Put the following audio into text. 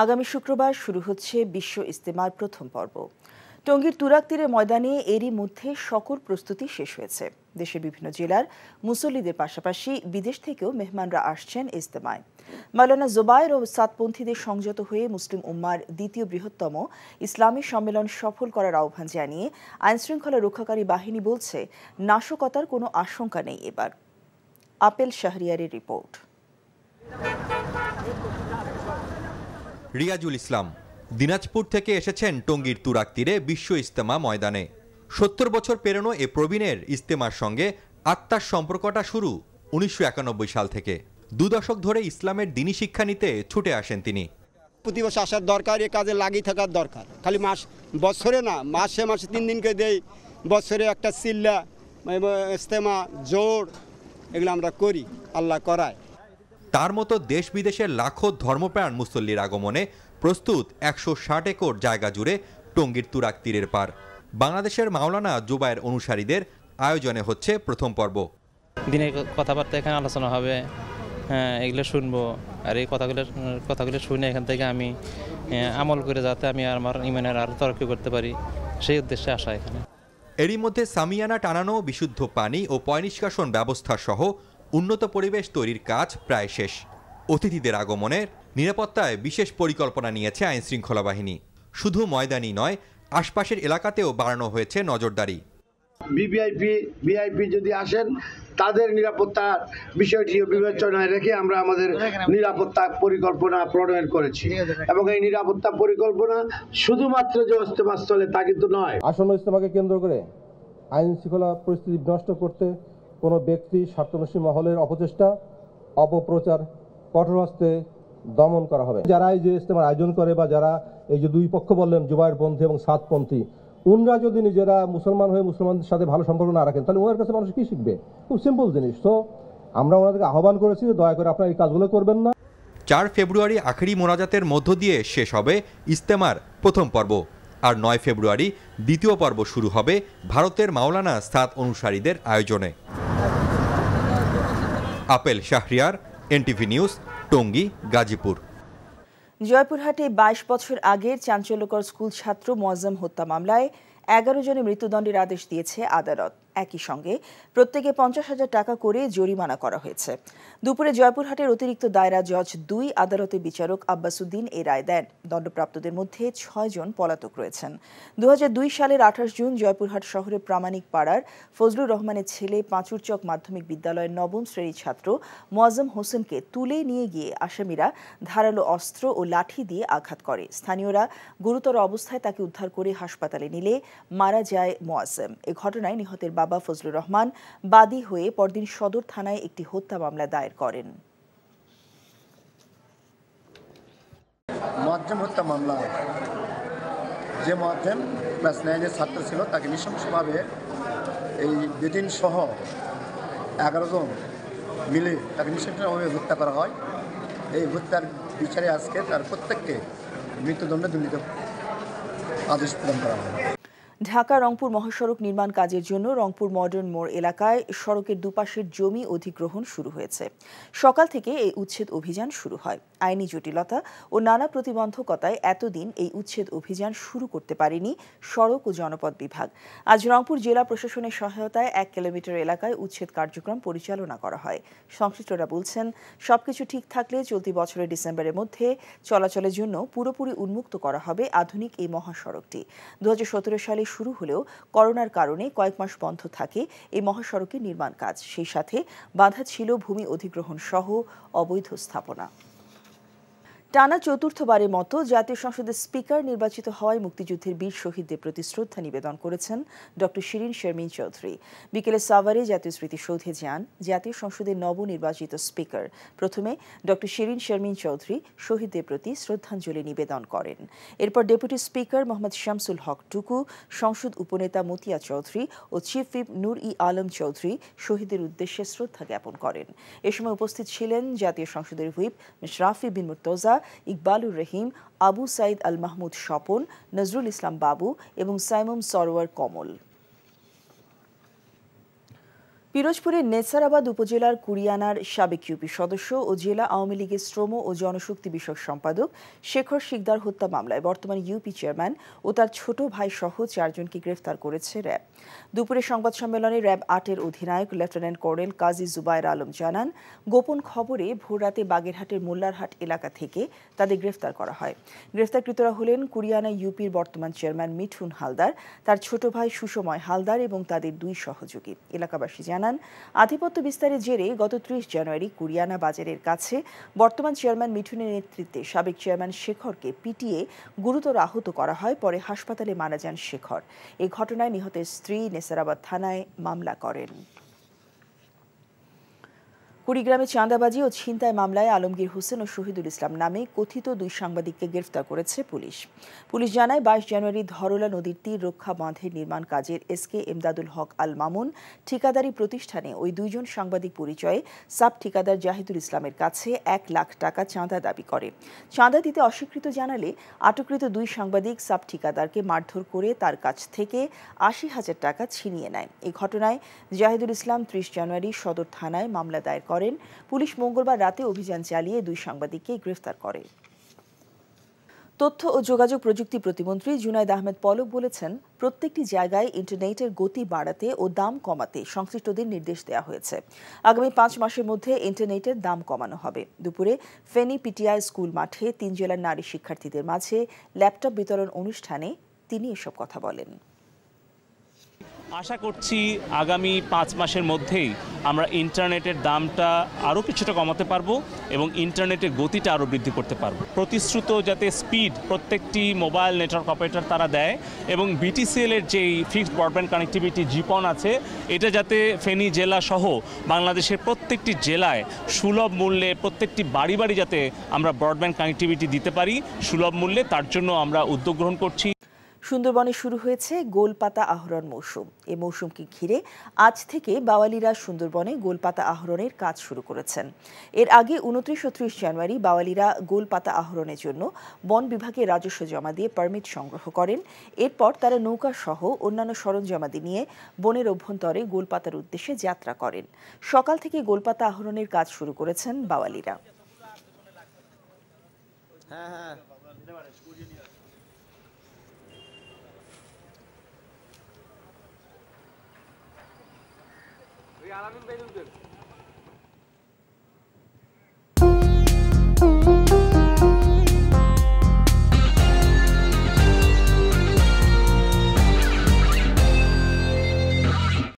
আগামী শুক্রবার শুরু হচ্ছে বিশ্ব ইস্তেমার প্রথম পর্ব। টঙ্গীর তুরাক তীরে ময়দানে এরই মধ্যে সকল প্রস্তুতি শেষ হয়েছে। দেশের বিভিন্ন জেলার মুসল্লিদের পাশাপাশি বিদেশ থেকেও মেহমানরা আসছেন ইস্তেমায়। মাওলানা জোবায়ের ও সাতপন্থীদের সংযত হয়ে মুসলিম উম্মার দ্বিতীয় বৃহত্তম ইসলামী সম্মেলন সফল করার আহ্বান জানিয়ে আইনশৃঙ্খলা রক্ষাকারী বাহিনী বলছে, নাশকতার কোনো আশঙ্কা নেই এবার। আপেল শাহরিয়ারের রিপোর্ট। রিয়াজুল ইসলাম। দিনাজপুর থেকে এসেছেন টঙ্গীর তুরাক তীরে বিশ্ব ইস্তেমা ময়দানে। সত্তর বছর পেরোনো এ প্রবীণের ইস্তেমার সঙ্গে আত্মার সম্পর্কটা শুরু উনিশশো একানব্বই সাল থেকে। দু দশক ধরে ইসলামের দিনী শিক্ষা নিতে ছুটে আসেন তিনি। প্রতি বছর আসার দরকার, এ কাজে লাগিয়ে থাকার দরকার। খালি মাস, বছরে না, মাসে মাসে তিন দিনকে দেই, বছরে একটা চিল্লা ইস্তেমা জোর, এগুলো আমরা করি, আল্লাহ করায়। তার মতো দেশ বিদেশের লাখো ধর্মপ্রাণ মুসল্লির আগমনে প্রস্তুত একশো ষাট একর জায়গা জুড়ে টঙ্গীর তুরাক তীরের পার। বাংলাদেশের মাওলানা জুবায়ের অনুসারীদের আয়োজনে হচ্ছে প্রথম পর্ব। দিনের কথাবার্তা এখানে আলোচনা হবে হ্যাঁ এগুলো শুনব। আর এই কথাগুলো কথাগুলো শুনে এখান থেকে আমি আমল করে যাতে আমি আমার ইমানের আরও তরক্কি করতে পারি সেই উদ্দেশ্যে আসা এখানে। এরই মধ্যে সামিয়ানা টানানো বিশুদ্ধ পানি ও পয়নিষ্কাশন ব্যবস্থা সহ উন্নত পরিবেশ তৈরির কাজ প্রায় শেষ। অতিথিদের আগমনের নিরাপত্তায় বিশেষ পরিকল্পনা নিয়েছে আইনশৃঙ্খলা বাহিনী। শুধু ময়দানি নয় আশপাশের এলাকাতেও বাড়ানো হয়েছে নজরদারি। বিভিআইপি ভিআইপি যদি আসেন তাদের নিরাপত্তার বিষয়টিও বিবেচনায় রেখে আমরা আমাদের নিরাপত্তা পরিকল্পনা প্রণয়ন করেছি। এবং এই নিরাপত্তা পরিকল্পনা শুধুমাত্র যে ইস্তেমাস্থলে তা কিন্তু নয়। আসন্ন ইস্তেমাকে কেন্দ্র করে আইন শৃঙ্খলা পরিস্থিতি নষ্ট করতে কোনো ব্যক্তি স্বার্থনসী মহলের অপচেষ্টা, অপপ্রচার, কঠোর হস্তে দমন করা হবে। যারা এই যে ইস্তেমার আয়োজন করে বা যারা এই যে দুই পক্ষ বললেন জুবাইর পন্থী এবং সাতপন্থী উনরা যদি নিজেরা মুসলমান হয়ে মুসলমানদের সাথে ভালো সম্পর্ক না রাখেন, তাহলে ওনার কাছে মানুষ কি শিখবে? খুব সিম্পল জিনিস। তো আমরা ওনাদেরকে আহ্বান করেছি যে দয়া করে আপনারা এই কাজগুলো করবেন না। চার ফেব্রুয়ারি আখেরি মোনাজাতের মধ্য দিয়ে শেষ হবে ইস্তেমার প্রথম পর্ব। আর নয় ফেব্রুয়ারি দ্বিতীয় পর্ব শুরু হবে ভারতের মাওলানা স্থাত অনুসারীদের আয়োজনে। Apel Shahriar, NTV news, Tongi, Gazipur. জয়পুরহাটে বাইশ বছর আগের চাঞ্চল্যকর স্কুল ছাত্র মোয়াজ্জম হত্যা মামলায় এগারো জনের মৃত্যুদণ্ডের আদেশ দিয়েছে আদালত। একই সঙ্গে প্রত্যেকে পঞ্চাশ হাজার টাকা করে জরিমানা করা হয়েছে। দুপুরে জয়পুরহাটের অতিরিক্ত দায়রা জজ দুই আদালতে বিচারক আব্বাসুদ্দিন এই রায় দেন। দণ্ডপ্রাপ্তদের মধ্যে ছয়জন পলাতক রয়েছেন। দু সালের আঠাশ জুন জয়পুরহাট শহরের প্রামাণিক পাড়ার ফজলুর রহমানের ছেলে পাঁচুরচক মাধ্যমিক বিদ্যালয়ের নবম শ্রেণির ছাত্র মোয়াজম হোসেনকে তুলে নিয়ে গিয়ে আসামিরা ধারালো অস্ত্র ও লাঠি দিয়ে আঘাত করে। স্থানীয়রা গুরুতর অবস্থায় তাকে উদ্ধার করে হাসপাতালে নিলে মারা যায় মোয়াজ্জেম। এ ঘটনায় নিহতের বাবা ফজলুর রহমান বাদী হয়ে পরদিন সদর থানায় একটি হত্যা মামলা দায়ের করেন। হত্যা মামলা। যে মজ্জেম ক্লাস নাইনের ছাত্র ছিল, তাকে নৃশংসভাবে এই বেদিন সহ এগারো জন মিলে তাকে নৃশংসভাবে হত্যা করা হয়। এই হত্যার বিচারে আজকে তার প্রত্যেককে মৃত্যুদণ্ডে দণ্ডিত আদেশ প্রদান করা হয়। ঢাকা রংপুর মহাসড়ক নির্মাণ কাজের জন্য রংপুর মডার্ন মোড় এলাকায় সড়কের দুপাশের জমি অধিগ্রহণ শুরু হয়েছে। সকাল থেকে এই উচ্ছেদ অভিযান শুরু হয়। আইনি জটিলতা ও নানা প্রতিবন্ধকতায় এতদিন এই উচ্ছেদ অভিযান শুরু করতে পারেনি সড়ক ও জনপদ বিভাগ। আজ রংপুর জেলা প্রশাসনের সহায়তায় এক কিলোমিটার এলাকায় উচ্ছেদ কার্যক্রম পরিচালনা করা হয়। সংশ্লিষ্টরা বলছেন, সবকিছু ঠিক থাকলে চলতি বছরের ডিসেম্বরের মধ্যে চলাচলের জন্য পুরোপুরি উন্মুক্ত করা হবে আধুনিক এই মহাসড়কটি। দু সালে শুরু হলেও করোনার কারণে কয়েক মাস বন্ধ থাকে এই মহাসড়কের নির্মাণ কাজ। সেই সাথে বাধা ছিল ভূমি অধিগ্রহণ সহ অবৈধ স্থাপনা। টানা চতুর্থবারের মতো জাতীয় সংসদের স্পিকার নির্বাচিত হওয়ায় মুক্তিযুদ্ধের বীর শহীদদের প্রতি শ্রদ্ধা নিবেদন করেছেন ড শিরিন শেরমিন চৌধুরী। বিকেলে সাভারে জাতীয় স্মৃতিসৌধে যান জাতীয় সংসদের নবনির্বাচিত স্পিকার। প্রথমে ড শিরিন শারমিন চৌধুরী শহীদদের প্রতি শ্রদ্ধাঞ্জলি নিবেদন করেন। এরপর ডেপুটি স্পিকার মোহাম্মদ শামসুল হক টুকু, সংসদ উপনেতা মতিয়া চৌধুরী ও চিফ হুইপ নূর ই আলম চৌধুরী শহীদের উদ্দেশ্যে শ্রদ্ধা জ্ঞাপন করেন। এ সময় উপস্থিত ছিলেন জাতীয় সংসদের হুইপ মিশরাফি বিন মুর্তজা ইকবালুর রহিম আবু সাইদ আল মাহমুদ স্বপন নজরুল ইসলাম বাবু এবং সাইমম সরোয়ার কমল। পিরোজপুরের নেসারাবাদ উপজেলার কুরিয়ানার সাবেক ইউপি সদস্য ও জেলা আওয়ামী লীগের শ্রম ও জনশক্তি বিষয়ক সম্পাদক শেখর শিকদার হত্যা মামলায় বর্তমান ইউপি চেয়ারম্যান ও তার ছোট ভাই সহ চারজনকে গ্রেফতার করেছে র্যাব। দুপুরে সংবাদ সম্মেলনে র্যাব আটের অধিনায়ক লেফটেন্যান্ট কর্নেল কাজী জুবায়ের আলম জানান, গোপন খবরে ভোররাতে বাগেরহাটের মোল্লারহাট এলাকা থেকে তাদের গ্রেফতার করা হয়। গ্রেফতারকৃতরা হলেন কুরিয়ানা ইউপির বর্তমান চেয়ারম্যান মিঠুন হালদার, তার ছোট ভাই সুষময় হালদার এবং তাদের দুই সহযোগী। এলাকাবাসী জানান আধিপত্য বিস্তারের জেরে গত ত্রিশ জানুয়ারি কুরিয়ানা বাজারের কাছে বর্তমান চেয়ারম্যান মিঠুনের নেতৃত্বে সাবেক চেয়ারম্যান শেখরকে পিটিয়ে গুরুতর আহত করা হয়, পরে হাসপাতালে মারা যান শেখর। এই ঘটনায় নিহতের স্ত্রী নেসারাবাদ থানায় মামলা করেন। কুড়িগ্রামে চাঁদাবাজি ও ছিনতাই মামলায় আলমগীর হোসেন ও শহীদুল ইসলাম নামে কথিত দুই সাংবাদিককে গ্রেফতার করেছে পুলিশ। পুলিশ জানায়, বাইশ জানুয়ারি ধরলা নদীর তীর রক্ষা বাঁধের নির্মাণ কাজের এস কে এমদাদুল হক আল মামুন ঠিকাদারি প্রতিষ্ঠানে ওই দুইজন সাংবাদিক পরিচয়ে সাব ঠিকাদার জাহিদুল ইসলামের কাছে এক লাখ টাকা চাঁদা দাবি করে। চাঁদা দিতে অস্বীকৃত জানালে আটককৃত দুই সাংবাদিক সাব ঠিকাদারকে মারধর করে তার কাছ থেকে আশি হাজার টাকা ছিনিয়ে নেয়। এই ঘটনায় জাহিদুল ইসলাম ত্রিশ জানুয়ারি সদর থানায় মামলা দায়ের করেন। পুলিশ মঙ্গলবার রাতে অভিযান চালিয়ে দুই সাংবাদিককে গ্রেফতার করে। তথ্য ও যোগাযোগ প্রযুক্তি প্রতিমন্ত্রী জুনাইদ আহমেদ পলক বলেছেন, প্রত্যেকটি জায়গায় ইন্টারনেটের গতি বাড়াতে ও দাম কমাতে সংশ্লিষ্টদের নির্দেশ দেওয়া হয়েছে। আগামী পাঁচ মাসের মধ্যে ইন্টারনেটের দাম কমানো হবে। দুপুরে ফেনী পিটিআই স্কুল মাঠে তিন জেলার নারী শিক্ষার্থীদের মাঝে ল্যাপটপ বিতরণ অনুষ্ঠানে তিনি এসব কথা বলেন। আশা করছি আগামী পাঁচ মাসের মধ্যেই আমরা ইন্টারনেটের দামটা আরও কিছুটা কমাতে পারব এবং ইন্টারনেটের গতিটা আরও বৃদ্ধি করতে পারব। প্রতিশ্রুত যাতে স্পিড প্রত্যেকটি মোবাইল নেটওয়ার্ক অপারেটর তারা দেয় এবং বিটিসিএল এর যেই ফিক্সড ব্রডব্যান্ড কানেক্টিভিটি জিপন আছে, এটা যাতে ফেনী জেলা সহ বাংলাদেশের প্রত্যেকটি জেলায় সুলভ মূল্যে প্রত্যেকটি বাড়ি বাড়ি যাতে আমরা ব্রডব্যান্ড কানেক্টিভিটি দিতে পারি, সুলভ মূল্যে তার জন্য আমরা উদ্যোগ গ্রহণ করছি। সুন্দরবনে শুরু হয়েছে গোলপাতা আহরণ মৌসুম। এই মৌসুমকে ঘিরে আজ থেকে বাওয়ালিরা সুন্দরবনে গোলপাতা আহরণের কাজ শুরু করেছেন। এর আগে উনত্রিশ ও ত্রিশ জানুয়ারি বাওয়ালিরা গোলপাতা আহরণের জন্য বন বিভাগে রাজস্ব জমা দিয়ে পারমিট সংগ্রহ করেন। এরপর তারা নৌকা সহ অন্যান্য সরঞ্জামাদি নিয়ে বনের অভ্যন্তরে গোলপাতার উদ্দেশ্যে যাত্রা করেন। সকাল থেকে গোলপাতা আহরণের কাজ শুরু করেছেন বাওয়ালিরা। আলামিন ভাই